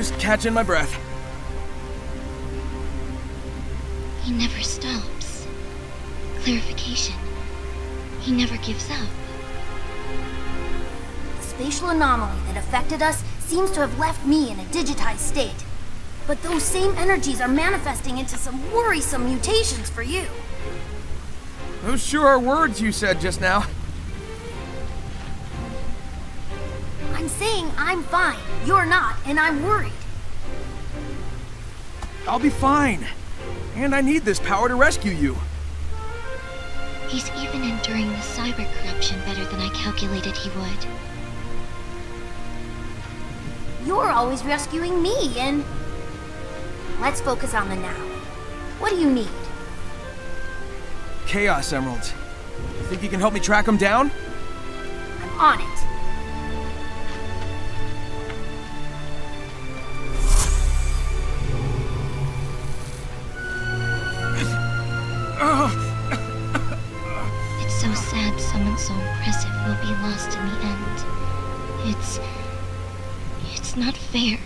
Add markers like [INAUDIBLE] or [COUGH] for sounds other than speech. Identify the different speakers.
Speaker 1: Just catching my breath.
Speaker 2: He never stops. Clarification. He never gives up.
Speaker 3: The spatial anomaly that affected us seems to have left me in a digitized state. But those same energies are manifesting into some worrisome mutations for you.
Speaker 1: Those sure are words you said just now.
Speaker 3: I'm saying I'm fine. You're not, and I'm worried.
Speaker 1: I'll be fine. And I need this power to rescue you.
Speaker 2: He's even enduring the cyber corruption better than I calculated he would.
Speaker 3: You're always rescuing me, and... Let's focus on the now. What do you need?
Speaker 1: Chaos Emeralds. You think you can help me track them down?
Speaker 3: I'm on it. [SIGHS]
Speaker 2: It's so sad someone so impressive will be lost in the end. It's... It's not fair.